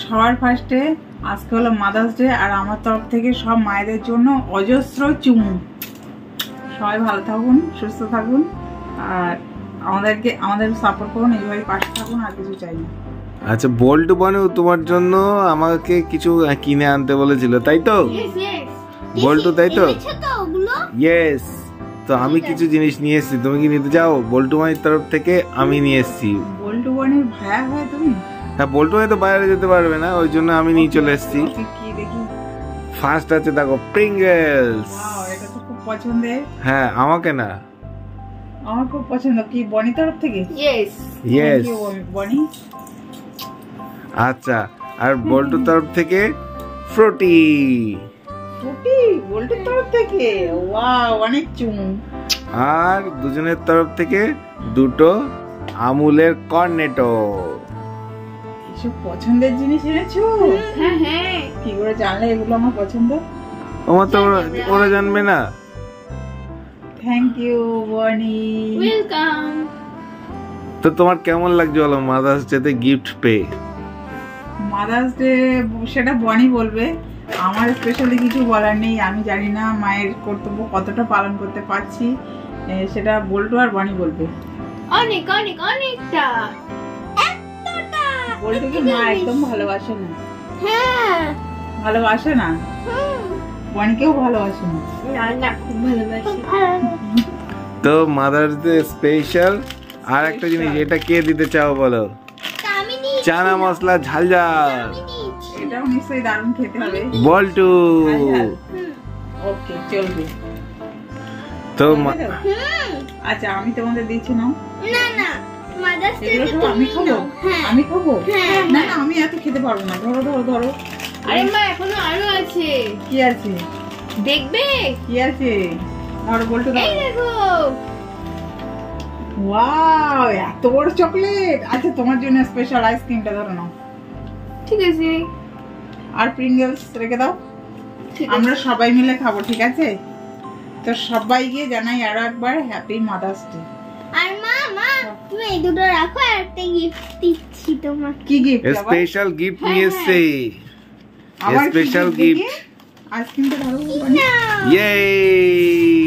সবার ফার্স্টে আজকে হলো মাদার্স ডে আর আমার তরফ থেকে সব মায়েদের জন্য অজস্র চুমু। সবাই ভালো থাকুন সুস্থ থাকুন আর আমাদেরকে আমাদের সাপোর্ট করুন এইভাবে পাশে থাকুন আর কিছু চাই না। আচ্ছা বল্টু বানু তোমার জন্য আমাকে কিছু কিনে আনতে বলেছিল তাই তো. বল্টু তাই তো? তো ইয়েস তো আমি কিছু জিনিস নিয়ে এসেছি তুমি কি নিতে চাও? বল্টু মায়ের তরফ থেকে আমি নিয়ে এসেছি। বল্টু বানির ভায়া হয় তুমি? হ্যাঁ বল্টু হয়তো বাইরে যেতে পারবে না ওই জন্য আমি নিয়ে চলে এসেছি। কি- কি দেখি। ফার্স্ট আছে দেখো প্রিঙ্গেলস এটা তো খুব পছন্দের। হ্যাঁ আমাকে না। আমার খুব পছন্দ। কি বনি তরফ থেকে? ইয়েস ইয়েস বনি- বনি? আচ্ছা আর বল্টুর তরফ থেকে ফ্রুটি টুটি বল্টুর তরফ থেকে? ওয়াও অনেক চুমু আর দুজনের তরফ থেকে দুটো আমুলের কর্নেটো এসব পছন্দের জিনিস এনেছো? হ্যাঁ হ্যাঁ। কি করে জানলে এগুলো আমার পছন্দ? আমার তো ওরা- ওরা জানবে না। থ্যাংক ইউ বনি ওয়েলকাম তো তোমার কেমন লাগছে বলো? মাদার্স ডেতে গিফট পেয়ে। মাদার্স ডে সেটা বনি বলবে। আমার স্পেশালি কিছু বলার নেই আমি জানি না মায়ের কর্তব্য কতটা পালন করতে পারছি। সেটা বল্টু আর বনি বলবে। অনেক অনেক অনেকটা। বল্টুকে মা একদম ভালোবাসে না। হ্যাঁ। ভালোবাসে না? ভালোবাসে না। না না খুব ভালোবাসি। তো মাদার্স ডে স্পেশাল। আর একটা জিনিস এটা কে দিতে চাও বলো? চানা মশলা ঝাল ঝাল। এটাও নিশ্চয়ই দারুণ খেতে হবে। বল্টু ঝাল ঝাল। হুম। ওকে চলবে। তো আচ্ছা আমি তোমাদের দিচ্ছি না না না। এগুলো সব আমি খাব? হ্যাঁ। আমি খাব? হ্যাঁ, না না আমি এত খেতে পারব না। ধরো ধরো ধরো। আরে মা এখনও আরও আছে। কি আছে? দেখবে? কি আছে? ধরো বলতে এই দেখো। ওয়াও এত বড় চকলেট। আচ্ছা তোমার জন্য স্পেশাল আইসক্রিমটা ধরো নাও। ঠিক আছে। আর প্রিঙ্গলস রেখে দাও। আমরা সবাই মিলে খাব ঠিক আছে? তো সবাইকে জানাই আরও একবার হ্যাপি মাদার্স ডে তুমি এই দুটো রাখো আর একটা গিফট দিচ্ছি তোমার কি গিফট স্পেশাল গিফট নিয়ে এসছে। স্পেশাল গিফট গিফট আইসক্রিমটা ধরো বানি। ইয়ে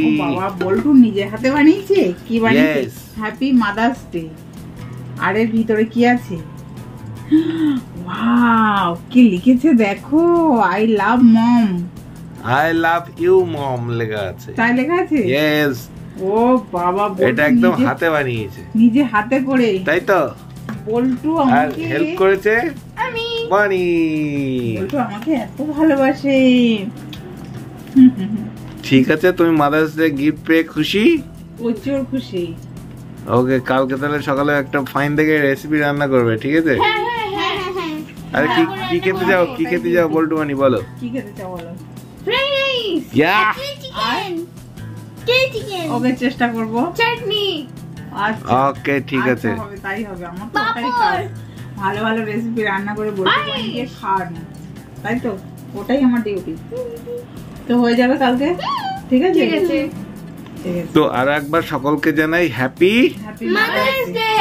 ও বাবা বল্টু নিজে হাতে বানিয়েছে? কি বানিয়েছে? হ্যাপি মাদার্স ডে আর এর ভিতরে কি আছে? ওয়াও কি লিখেছে দেখো। I love mom I love you mom লেখা আছে। তাই লেখা আছে? ইয়েস ও বাবা এটা একদম হাতে বানিয়েছে। নিজে হাতে করে। তাই তো? বল্টু আমাকে হেল্প করেছে? আমি। বানি। বল্টু আমাকে এত ভালোবাসে। ঠিক আছে তুমি মাদার্স ডে গিফট পেয়ে খুশি? প্রচুর খুশি। ওকে কালকে তাহলে সকালে একটা ফাইন দেখে রেসিপি রান্না করবে ঠিক আছে? হ্যাঁ হ্যাঁ হ্যাঁ হ্যাঁ আরে কি কি খেতে যাও কি খেতে যাও বল্টু বানি বলো। কি খেতে চাও বলো? ফ্রাইড রাইস ইয়া চিকেন ওকে চেষ্টা করব। চাটনি। ওকে ঠিক আছে। তাই হবে। আমার তো ওটাই ভালো ভালো রেসিপি রান্না করে বলতে। খাওয়ানো তাই তো? ওটাই আমার ডিউটি তো হয়ে যাবে কালকে? ঠিক আছে? ঠিক আছে। ঠিক আছে। তো আর একবার সকলকে জানাই হ্যাপি হ্যাপি মাদার্স ডে